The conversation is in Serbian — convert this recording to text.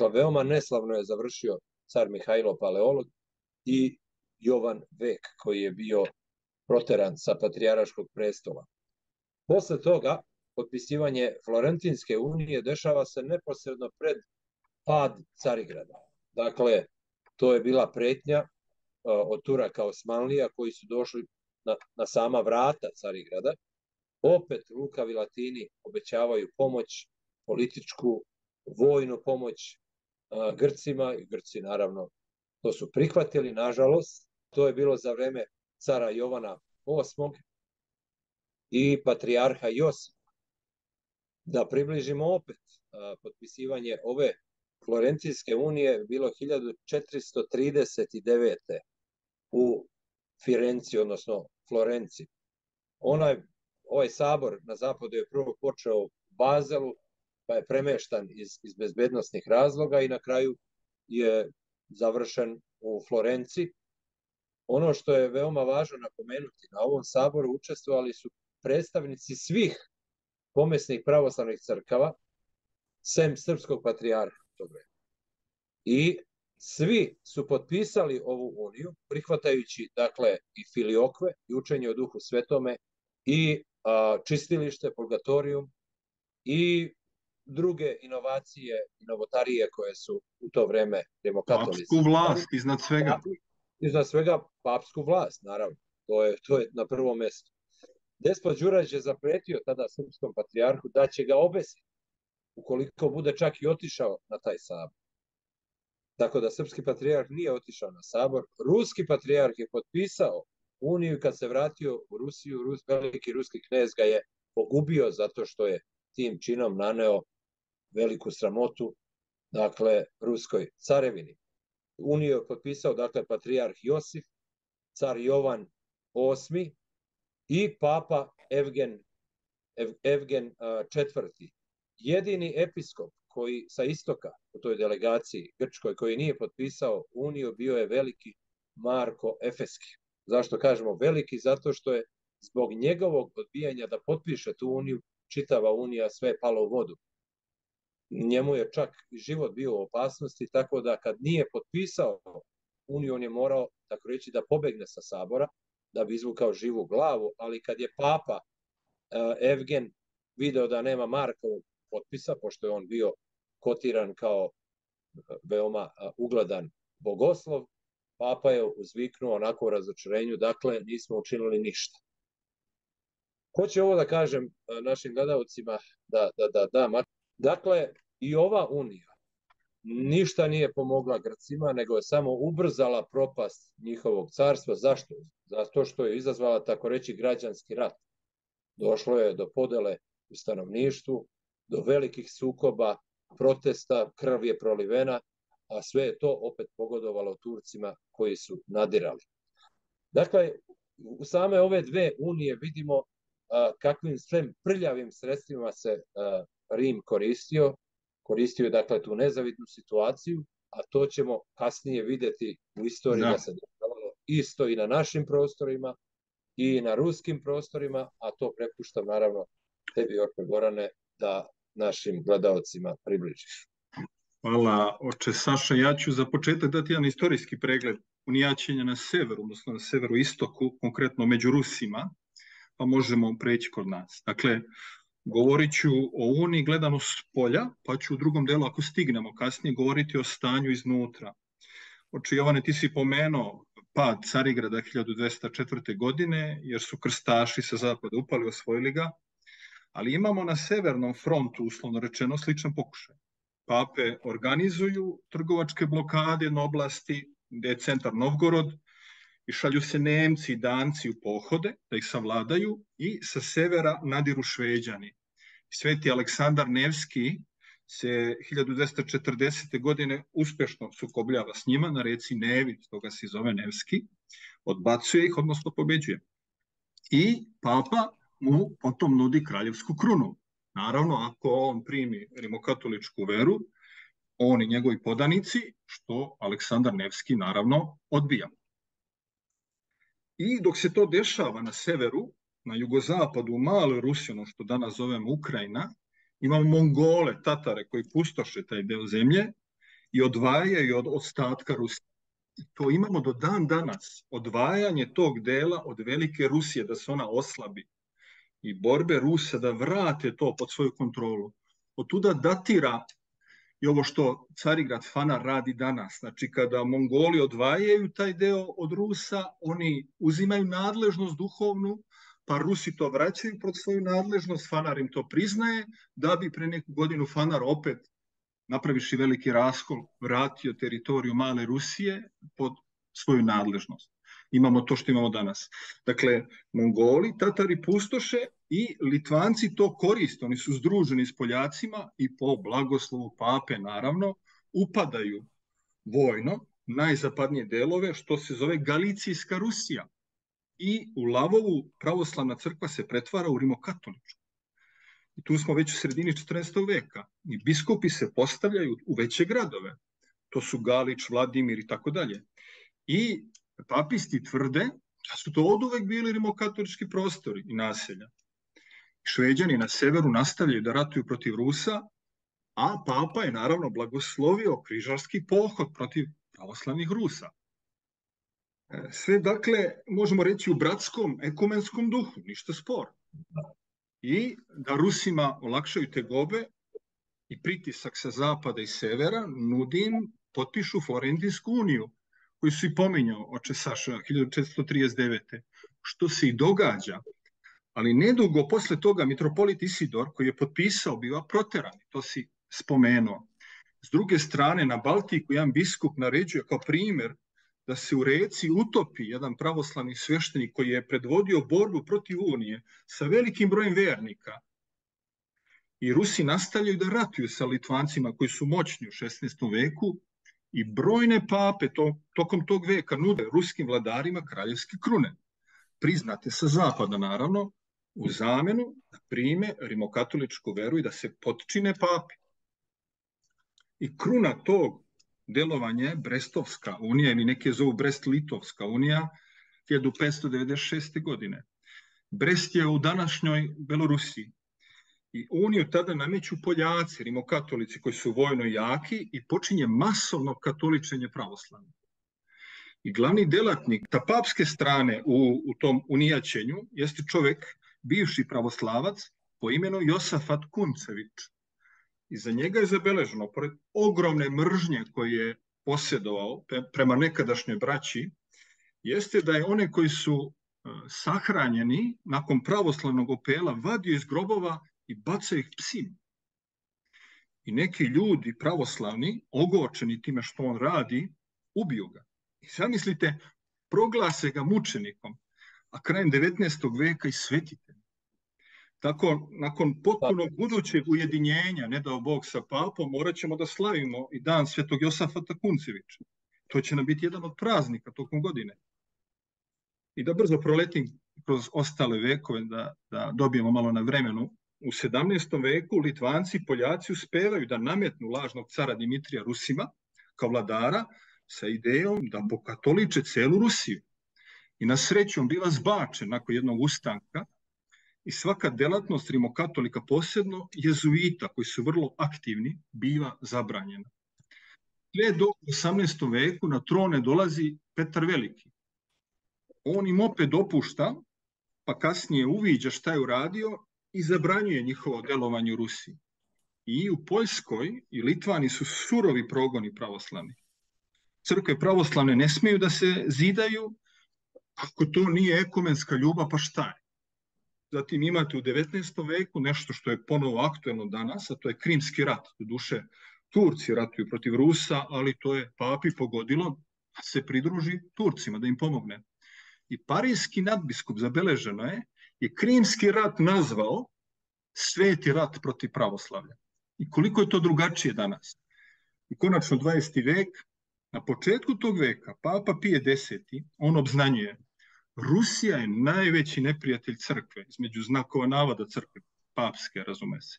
Dakle, veoma neslavno je završio car Mihajlo Paleolog i Jovan Vek, koji je bio proteran sa patrijaraškog prestola. Posle toga, potpisivanje Florentinske unije dešava se neposredno pred pad Carigrada. Dakle, to je bila pretnja od Turaka Osmanlija koji su došli na, na sama vrata Carigrada. Opet Lukavi Latini obećavaju pomoć, političku, vojnu pomoć Grcima i Grci naravno to su prihvatili, nažalost. To je bilo za vreme cara Jovana VIII i patrijarha Josipa. Da približimo opet potpisivanje ove Florencijske unije bilo 1439. u Firenci, odnosno Florenci. Onaj, ovaj sabor na zapadu je prvo počeo u Bazelu, pa je premeštan iz, iz bezbednostnih razloga i na kraju je završen u Florenci. Ono što je veoma važno napomenuti, na ovom saboru učestvovali su predstavnici svih pomesnih pravoslavnih crkava, sem srpskog patrijarha tog I svi su potpisali ovu uniju, prihvatajući dakle i filiokve i učenje o duhu svetome i a, čistilište, purgatorijum i druge inovacije i novotarije koje su u to vreme demokatolici. Papsku vlast iznad svega. Iznad svega papsku vlast, naravno. To je, to je na prvom mestu. Despot Đurađ je zapretio tada srpskom patrijarhu da će ga obesiti ukoliko bude čak i otišao na taj sabor. Tako da srpski patrijarh nije otišao na sabor. Ruski patrijarh je potpisao uniju kad se vratio u Rusiju. Rus, veliki ruski knez ga je pogubio zato što je tim činom naneo veliku sramotu dakle, ruskoj carevini. Uniju je potpisao dakle, patrijarh Josif, car Jovan VIII i papa Evgen, Ev, Evgen IV. Jedini episkop koji sa istoka u toj delegaciji Grčkoj koji nije potpisao uniju bio je veliki Marko Efeski. Zašto kažemo veliki? Zato što je zbog njegovog odbijanja da potpiše tu uniju, čitava unija sve palo u vodu. Njemu je čak život bio u opasnosti, tako da kad nije potpisao uniju, on je morao, tako reći, da pobegne sa sabora, da bi izvukao živu glavu, ali kad je papa uh, Evgen video da nema Markovog potpisa, pošto je on bio kotiran kao veoma ugledan bogoslov, papa je uzviknuo onako u razočarenju, dakle nismo učinili ništa. Hoće ovo da kažem našim gledalcima da, da, da, da, dakle i ova unija ništa nije pomogla Grcima, nego je samo ubrzala propast njihovog carstva. Zašto? Zato što je izazvala, tako reći, građanski rat. Došlo je do podele u stanovništvu, do velikih sukoba, protesta, krv je prolivena, a sve je to opet pogodovalo Turcima koji su nadirali. Dakle, u same ove dve unije vidimo kakvim svem prljavim sredstvima se Rim koristio, koristio je dakle tu nezavidnu situaciju, a to ćemo kasnije videti u istoriji da, da se dešavalo isto i na našim prostorima i na ruskim prostorima, a to prepuštam naravno tebi Orpe Gorane da našim gledalcima približiš. Hvala, oče Saša. Ja ću za početak dati jedan istorijski pregled unijaćenja na severu, odnosno na severu istoku, konkretno među Rusima, pa možemo preći kod nas. Dakle, govorit ću o Uniji gledano s polja, pa ću u drugom delu, ako stignemo kasnije, govoriti o stanju iznutra. Oče Jovane, ti si pomenuo pad Carigrada 1204. godine, jer su krstaši sa zapada upali, osvojili ga, ali imamo na severnom frontu, uslovno rečeno, sličan pokušaj. Pape organizuju trgovačke blokade na oblasti gde je centar Novgorod i šalju se Nemci i Danci u pohode da ih savladaju i sa severa nadiru Šveđani. Sveti Aleksandar Nevski se 1240. godine uspešno sukobljava s njima na reci Nevi, toga se zove Nevski, odbacuje ih, odnosno pobeđuje. I papa mu potom nudi kraljevsku krunu. Naravno, ako on primi rimokatoličku veru, on i njegovi podanici, što Aleksandar Nevski naravno odbija. I dok se to dešava na severu, na jugozapadu, u maloj Rusiji, ono što danas zovemo Ukrajina, imamo Mongole, Tatare koji pustoše taj deo zemlje i odvajaju od ostatka Rusije. To imamo do dan danas. Odvajanje tog dela od velike Rusije, da se ona oslabi. I borbe Rusa da vrate to pod svoju kontrolu. Od tuda datira i ovo što Carigrad Fanar radi danas. Znači, kada Mongoli odvajaju taj deo od Rusa, oni uzimaju nadležnost duhovnu, pa Rusi to vraćaju pod svoju nadležnost, Fanar im to priznaje, da bi pre neku godinu Fanar opet napraviši veliki raskol, vratio teritoriju male Rusije pod svoju nadležnost. Imamo to što imamo danas. Dakle, Mongoli, Tatari pustoše i Litvanci to koriste. Oni su združeni s Poljacima i po blagoslovu pape, naravno, upadaju vojno najzapadnije delove, što se zove Galicijska Rusija. I u Lavovu pravoslavna crkva se pretvara u rimokatoličku. I tu smo već u sredini 14. veka. I biskupi se postavljaju u veće gradove. To su Galić, Vladimir i tako dalje. I papisti tvrde da su to od uvek bili rimokatolički prostori i naselja. Šveđani na severu nastavljaju da ratuju protiv Rusa, a papa je naravno blagoslovio križarski pohod protiv pravoslavnih Rusa. E, sve, dakle, možemo reći u bratskom, ekumenskom duhu, ništa spor. I da Rusima olakšaju te gobe i pritisak sa zapada i severa, nudim, potpišu Florentinsku uniju, koju su i pominjao oče Saša 1439. Što se i događa Ali nedugo posle toga mitropolit Isidor, koji je potpisao, biva proteran, to si spomenuo. S druge strane, na Baltiku jedan biskup naređuje kao primer da se u reci utopi jedan pravoslavni sveštenik koji je predvodio borbu protiv Unije sa velikim brojem vernika. I Rusi nastavljaju da ratuju sa Litvancima koji su moćni u 16. veku i brojne pape to, tokom tog veka nude ruskim vladarima kraljevske krune. Priznate sa zapada, naravno, u zamenu da prime rimokatoličku veru i da se potčine papi. I kruna tog delovanja je Brestovska unija ili neke zovu Brest-Litovska unija 1596. godine. Brest je u današnjoj Belorusiji. I uniju tada nameću Poljaci, rimokatolici koji su vojno jaki i počinje masovno katoličenje pravoslavne. I glavni delatnik ta papske strane u, u tom unijaćenju jeste čovek bivši pravoslavac po imenu Josafat Kuncević. I za njega je zabeleženo, pored ogromne mržnje koje je posjedovao prema nekadašnjoj braći, jeste da je one koji su e, sahranjeni nakon pravoslavnog opela vadio iz grobova i baca ih psima. I neki ljudi pravoslavni, ogorčeni time što on radi, ubiju ga. I zamislite, proglase ga mučenikom, a krajem 19. veka i svetite. Tako, nakon potpunog budućeg ujedinjenja, ne dao Bog sa papom, morat ćemo da slavimo i dan svetog Josafata Kuncevića. To će nam biti jedan od praznika tokom godine. I da brzo proletim kroz ostale vekove, da, da dobijemo malo na vremenu. U 17. veku Litvanci i Poljaci uspevaju da nametnu lažnog cara Dimitrija Rusima kao vladara sa idejom da pokatoliče celu Rusiju. I na sreću on biva zbačen nakon jednog ustanka i svaka delatnost rimokatolika, posebno jezuita, koji su vrlo aktivni, biva zabranjena. Sve do 18. veku na trone dolazi Petar Veliki. On im opet dopušta, pa kasnije uviđa šta je uradio i zabranjuje njihovo delovanje u Rusiji. I u Poljskoj i Litvani su surovi progoni pravoslavni. Crkve pravoslavne ne smeju da se zidaju, ako to nije ekumenska ljubav, pa šta je? Zatim imate u 19. veku nešto što je ponovo aktuelno danas, a to je Krimski rat. Do duše, Turci ratuju protiv Rusa, ali to je papi pogodilo da se pridruži Turcima, da im pomogne. I parijski nadbiskup, zabeleženo je, je Krimski rat nazvao sveti rat protiv pravoslavlja. I koliko je to drugačije danas? I konačno 20. vek, na početku tog veka, Papa Pije X, on obznanjuje Rusija je najveći neprijatelj crkve, između znakova navoda crkve, papske, razume se.